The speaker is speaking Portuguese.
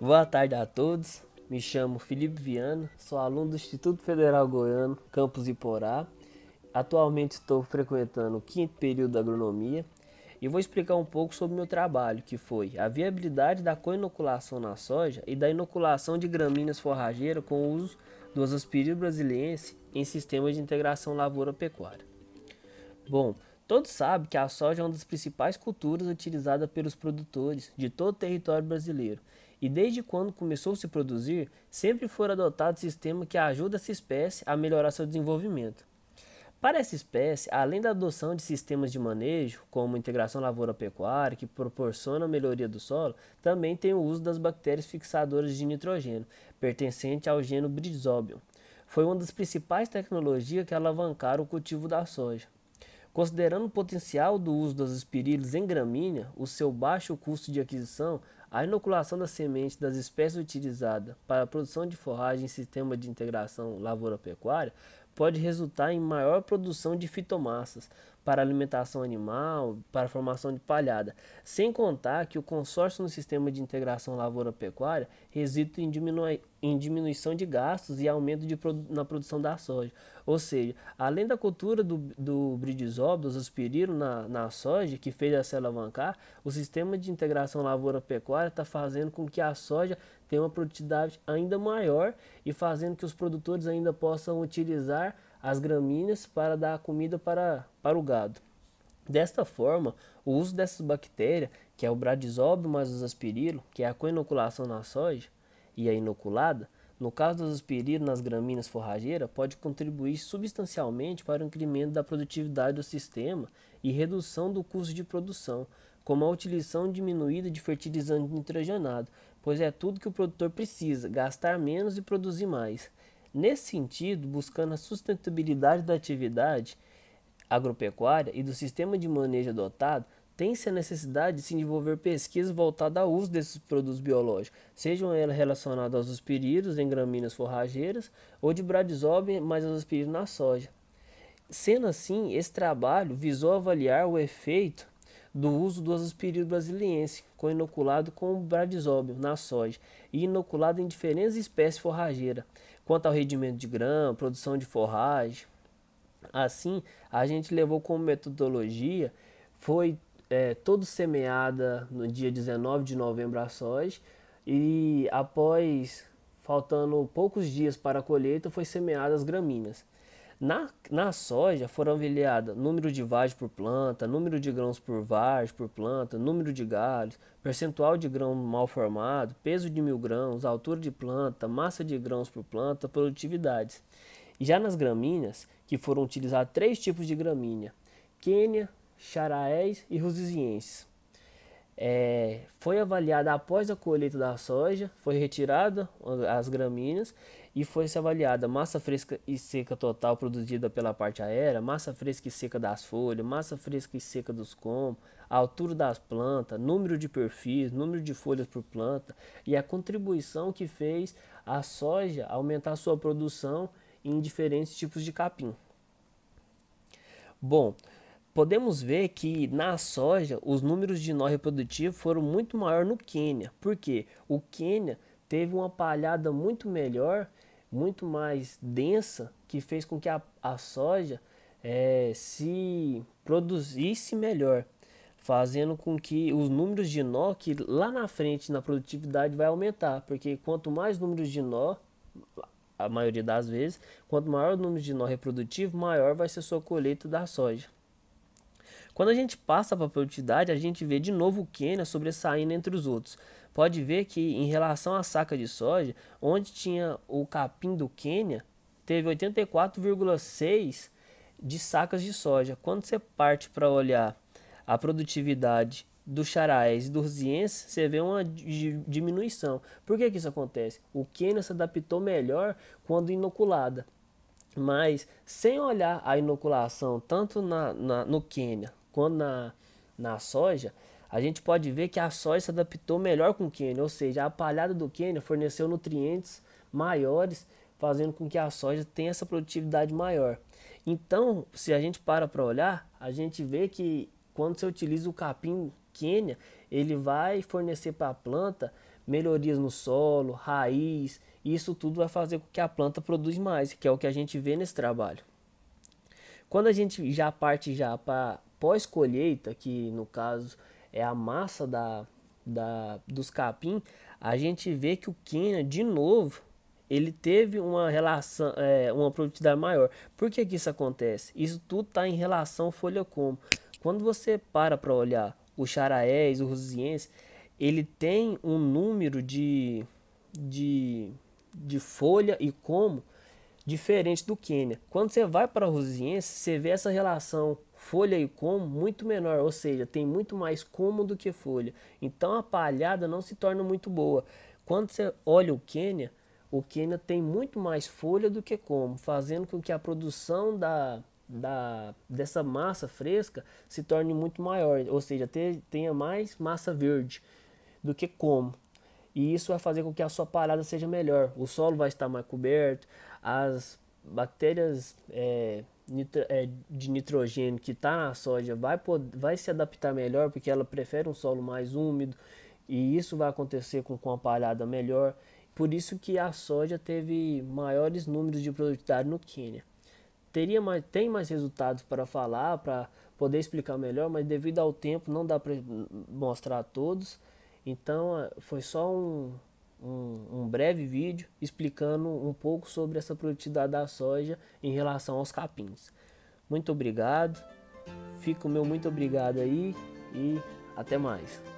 Boa tarde a todos. Me chamo Felipe Viana, sou aluno do Instituto Federal Goiano, campus Iporá. Atualmente estou frequentando o quinto período da agronomia e vou explicar um pouco sobre meu trabalho, que foi a viabilidade da coinoculação na soja e da inoculação de gramíneas forrageiras com o uso do azospirilo brasiliense em sistemas de integração lavoura-pecuária. Bom, todos sabem que a soja é uma das principais culturas utilizadas pelos produtores de todo o território brasileiro e desde quando começou a se produzir, sempre foi adotado sistema que ajuda essa espécie a melhorar seu desenvolvimento. Para essa espécie, além da adoção de sistemas de manejo, como integração lavoura-pecuária, que proporciona a melhoria do solo, também tem o uso das bactérias fixadoras de nitrogênio, pertencente ao gênero Brizóbium. Foi uma das principais tecnologias que alavancaram o cultivo da soja. Considerando o potencial do uso dos espirilos em gramínea, o seu baixo custo de aquisição, a inoculação das sementes das espécies utilizadas para a produção de forragem em sistema de integração lavoura-pecuária pode resultar em maior produção de fitomassas para alimentação animal, para formação de palhada, sem contar que o consórcio no sistema de integração lavoura-pecuária resulta em, diminui em, diminuição de gastos e aumento produ na produção da soja. Ou seja, além da cultura do, do bridizol, dos aspirilo na, na soja, que fez a se alavancar, o sistema de integração lavoura-pecuária está fazendo com que a soja tenha uma produtividade ainda maior e fazendo que os produtores ainda possam utilizar as gramíneas para dar comida para, para o gado. Desta forma, o uso dessas bactérias, que é o bradisóbio mais os aspirilo, que é a coinoculação na soja e a inoculada, no caso dos aspirilos nas gramíneas forrageiras, pode contribuir substancialmente para o incremento da produtividade do sistema e redução do custo de produção, como a utilização diminuída de fertilizante nitrogenado, pois é tudo que o produtor precisa, gastar menos e produzir mais. Nesse sentido, buscando a sustentabilidade da atividade agropecuária e do sistema de manejo adotado, tem-se a necessidade de se desenvolver pesquisas voltadas ao uso desses produtos biológicos, sejam elas relacionadas aos aspirinos em gramíneas forrageiras ou de bradisóbio mais aos aspirinos na soja. Sendo assim, esse trabalho visou avaliar o efeito do uso do azospirilo brasiliense, inoculado com bradisóbio na soja e inoculado em diferentes espécies forrageiras, quanto ao rendimento de grão, produção de forragem. Assim, a gente levou como metodologia, foi é, todo semeada no dia 19 de novembro a soja e após faltando poucos dias para a colheita foi semeada as gramíneas. Na, na soja foram avaliadas número de vagens por planta, número de grãos por vagem por planta, número de galhos, percentual de grão mal formado, peso de mil grãos, altura de planta, massa de grãos por planta, produtividades. Já nas gramíneas, que foram utilizados três tipos de gramínea, Quênia, Charaés e Rusizienses. É, foi avaliada após a colheita da soja, foi retirada as gramíneas e foi avaliada massa fresca e seca total produzida pela parte aérea, massa fresca e seca das folhas, massa fresca e seca dos comos, altura das plantas, número de perfis, número de folhas por planta e a contribuição que fez a soja aumentar sua produção em diferentes tipos de capim. Bom, podemos ver que na soja os números de nó reprodutivo foram muito maior no Quênia, porque o Quênia teve uma palhada muito melhor, muito mais densa, que fez com que a, a soja é, se produzisse melhor, fazendo com que os números de nó, que lá na frente na produtividade vai aumentar, porque quanto mais números de nó, a maioria das vezes, quanto maior o número de nó reprodutivo, maior vai ser a sua colheita da soja. Quando a gente passa para a produtividade, a gente vê de novo o Quênia sobressaindo entre os outros. Pode ver que em relação à saca de soja, onde tinha o capim do Quênia, teve 84,6 de sacas de soja. Quando você parte para olhar a produtividade do Charaés e do Rosiense, você vê uma diminuição. Por que, que isso acontece? O Quênia se adaptou melhor quando inoculada. Mas sem olhar a inoculação tanto na, na no Quênia quando na, na soja, a gente pode ver que a soja se adaptou melhor com o Quênia, ou seja, a palhada do Quênia forneceu nutrientes maiores, fazendo com que a soja tenha essa produtividade maior. Então, se a gente para para olhar, a gente vê que quando você utiliza o capim Quênia, ele vai fornecer para a planta melhorias no solo, raiz, isso tudo vai fazer com que a planta produza mais, que é o que a gente vê nesse trabalho. Quando a gente já parte já para pós-colheita, que no caso é a massa da, da, dos capim, a gente vê que o Quênia, de novo, ele teve uma relação, é, uma produtividade maior. Por que, que isso acontece? Isso tudo está em relação folha-como. Quando você para para olhar o charaés, o rosiense, ele tem um número de, de, de folha e como diferente do Quênia. Quando você vai para o rosiense, você vê essa relação folha e como muito menor, ou seja, tem muito mais como do que folha. Então a palhada não se torna muito boa. Quando você olha o Quênia, o Quênia tem muito mais folha do que como, fazendo com que a produção da, da, dessa massa fresca se torne muito maior, ou seja, tenha mais massa verde do que como. E isso vai fazer com que a sua parada seja melhor. O solo vai estar mais coberto, as bactérias é, nitro, é, de nitrogênio que está na soja vai, vai se adaptar melhor porque ela prefere um solo mais úmido e isso vai acontecer com, com a palhada melhor. Por isso que a soja teve maiores números de produtividade no Quênia. Teria mais, tem mais resultados para falar, para poder explicar melhor, mas devido ao tempo não dá para mostrar todos. Então foi só um, um, um, breve vídeo explicando um pouco sobre essa produtividade da soja em relação aos capins. Muito obrigado, fica o meu muito obrigado aí e até mais.